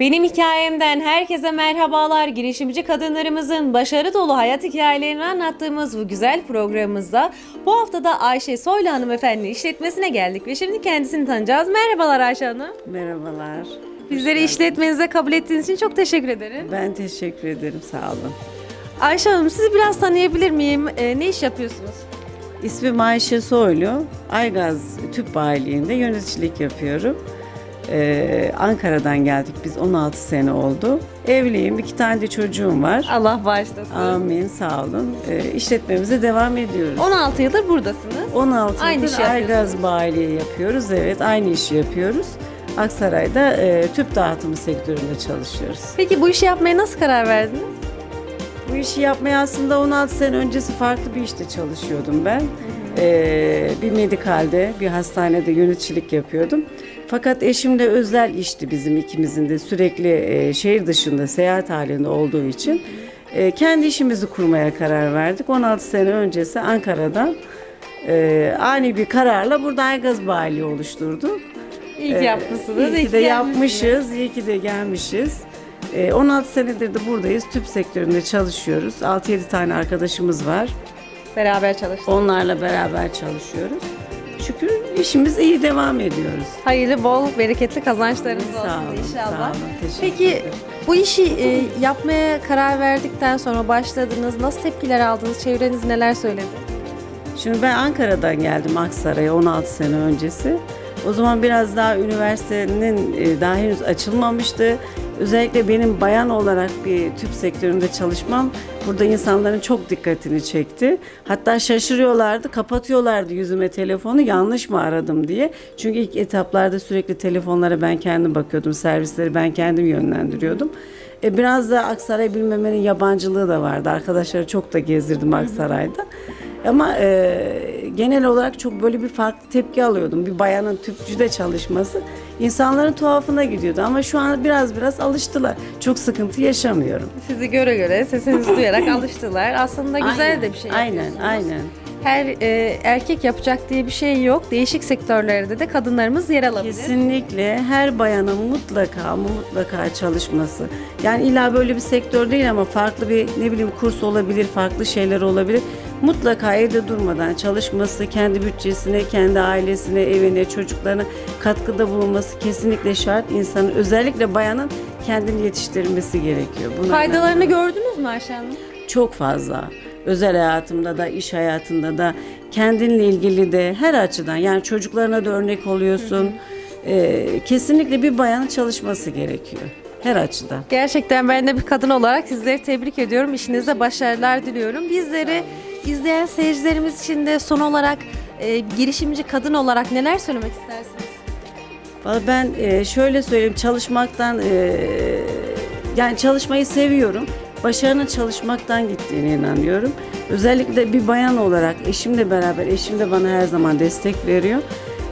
Benim hikayemden herkese merhabalar. Girişimci kadınlarımızın başarı dolu hayat hikayelerini anlattığımız bu güzel programımızda bu hafta da Ayşe Soylu hanımefendi işletmesine geldik ve şimdi kendisini tanıyacağız. Merhabalar Ayşe Hanım. Merhabalar. Bizleri işletmenize kabul ettiğiniz için çok teşekkür ederim. Ben teşekkür ederim. Sağ olun. Ayşe Hanım sizi biraz tanıyabilir miyim? Ee, ne iş yapıyorsunuz? İsmim Ayşe Soylu. Aygaz Tüp Bayiliği'nde yöneticilik yapıyorum. Ee, Ankara'dan geldik biz 16 sene oldu. Evliyim. iki tane de çocuğum var. Allah bağışlasın. Amin. Sağ olun. Ee, işletmemize devam ediyoruz. 16 yıldır buradasınız. 16 Aynı yıldır işi yapıyorsunuz. Aygaz Bayiliği yapıyoruz. Evet aynı işi yapıyoruz. Aksaray'da e, tüp dağıtımı sektöründe çalışıyoruz. Peki bu işi yapmaya nasıl karar verdiniz? Bu işi yapmaya aslında 16 sene öncesi farklı bir işte çalışıyordum ben. Ee, bir medikalde, bir hastanede yöneticilik yapıyordum. Fakat eşimle özel işti bizim ikimizin de sürekli e, şehir dışında seyahat halinde olduğu için e, kendi işimizi kurmaya karar verdik. 16 sene öncesi Ankara'dan e, ani bir kararla burada Aygaz Bayiliği oluşturduk. İyi ki yapmışsınız. İyi iyi ki de gelmişsiniz. yapmışız, iyi ki de gelmişiz. Ee, 16 senedir de buradayız. Tüp sektöründe çalışıyoruz. 6-7 tane arkadaşımız var. Beraber çalıştık. Onlarla beraber çalışıyoruz. Şükür işimiz iyi devam ediyoruz. Hayırlı, bol, bereketli kazançlarınız olsun Sağ olun, inşallah. sağ olun. Teşekkür Peki ederim. bu işi e, yapmaya karar verdikten sonra başladınız. Nasıl tepkiler aldınız? Çevreniz neler söyledi? Şimdi ben Ankara'dan geldim Aksaray'a 16 sene öncesi. O zaman biraz daha üniversitenin e, daha henüz açılmamıştı. Özellikle benim bayan olarak bir tüp sektöründe çalışmam burada insanların çok dikkatini çekti. Hatta şaşırıyorlardı, kapatıyorlardı yüzüme telefonu yanlış mı aradım diye. Çünkü ilk etaplarda sürekli telefonlara ben kendim bakıyordum, servisleri ben kendim yönlendiriyordum. E, biraz da Aksaray bilmemenin yabancılığı da vardı. Arkadaşları çok da gezdirdim Aksaray'da. Ama e, genel olarak çok böyle bir farklı tepki alıyordum. Bir bayanın tüpçüde çalışması insanların tuhafına gidiyordu. Ama şu an biraz biraz alıştılar. Çok sıkıntı yaşamıyorum. Sizi göre göre, sesinizi duyarak alıştılar. Aslında güzel Aynen, de bir şey Aynen, aynen. Her e, erkek yapacak diye bir şey yok. Değişik sektörlerde de kadınlarımız yer alabilir. Kesinlikle her bayanın mutlaka mutlaka çalışması. Yani illa böyle bir sektör değil ama farklı bir ne bileyim kurs olabilir, farklı şeyler olabilir. Mutlaka evde durmadan çalışması, kendi bütçesine, kendi ailesine, evine, çocuklarına katkıda bulunması kesinlikle şart. İnsanın özellikle bayanın kendini yetiştirmesi gerekiyor. Buna Faydalarını gördünüz mü Ayşe Hanım? çok fazla. Özel hayatımda da, iş hayatında da, kendinle ilgili de her açıdan. Yani çocuklarına da örnek oluyorsun. Ee, kesinlikle bir bayanın çalışması gerekiyor. Her açıdan. Gerçekten ben de bir kadın olarak sizleri tebrik ediyorum. İşinizde başarılar diliyorum. Bizleri izleyen seyircilerimiz için de son olarak e, girişimci kadın olarak neler söylemek istersiniz? Ben e, şöyle söyleyeyim, çalışmaktan, e, yani çalışmayı seviyorum. Başarının çalışmaktan gittiğine inanıyorum. Özellikle bir bayan olarak eşimle beraber, eşim de bana her zaman destek veriyor.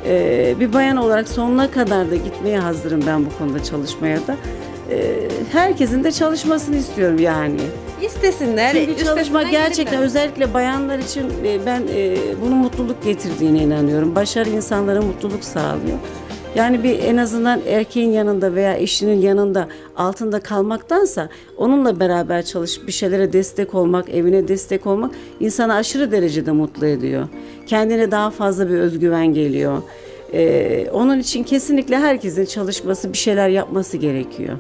E, bir bayan olarak sonuna kadar da gitmeye hazırım ben bu konuda çalışmaya da. E, herkesin de çalışmasını istiyorum yani. İstesinler. Çünkü üstesinden çalışmak gerçekten özellikle bayanlar için e, ben e, bunun mutluluk getirdiğine inanıyorum. Başarı insanlara mutluluk sağlıyor. Yani bir en azından erkeğin yanında veya eşinin yanında altında kalmaktansa onunla beraber çalışıp bir şeylere destek olmak, evine destek olmak insanı aşırı derecede mutlu ediyor. Kendine daha fazla bir özgüven geliyor. E, onun için kesinlikle herkesin çalışması, bir şeyler yapması gerekiyor.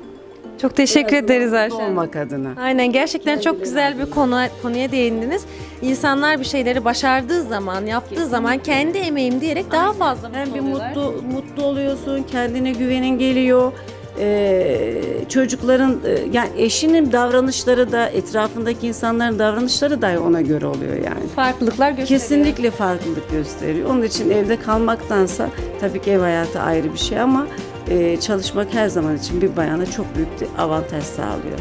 Çok teşekkür ederiz Ayşe. Olmak adına. Aynen gerçekten çok güzel bir konu konuya değindiniz. İnsanlar bir şeyleri başardığı zaman, yaptığı zaman kendi emeğim diyerek daha fazla mutlu Hem bir oluyorlar. mutlu mutlu oluyorsun, kendine güvenin geliyor. Ee, çocukların e, yani eşinin davranışları da etrafındaki insanların davranışları da ona göre oluyor yani. Farklılıklar gösteriyor. Kesinlikle farklılık gösteriyor. Onun için evde kalmaktansa tabii ki ev hayatı ayrı bir şey ama e, çalışmak her zaman için bir bayana çok büyük bir avantaj sağlıyor.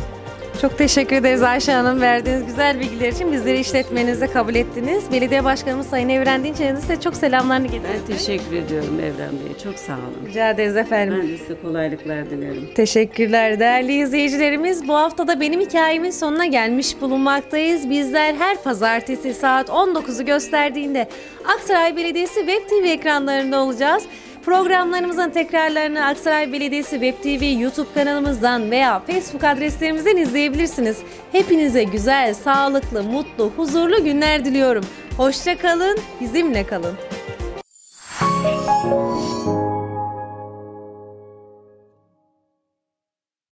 Çok teşekkür ederiz Ayşe Hanım. Verdiğiniz güzel bilgiler için bizleri işletmenize kabul ettiniz. Belediye Başkanımız Sayın Evren Dinçer'in de size çok selamlarını Ben getirdim. teşekkür ediyorum Evren Bey. Çok sağ olun. Rica ederiz efendim. Ben de size kolaylıklar dilerim. Teşekkürler değerli izleyicilerimiz. Bu hafta da benim hikayemin sonuna gelmiş bulunmaktayız. Bizler her pazartesi saat 19'u gösterdiğinde Aksaray Belediyesi Web TV ekranlarında olacağız. Programlarımızın tekrarlarını Aksaray Belediyesi Web TV YouTube kanalımızdan veya Facebook adreslerimizden izleyebilirsiniz. Hepinize güzel, sağlıklı, mutlu, huzurlu günler diliyorum. Hoşça kalın, bizimle kalın.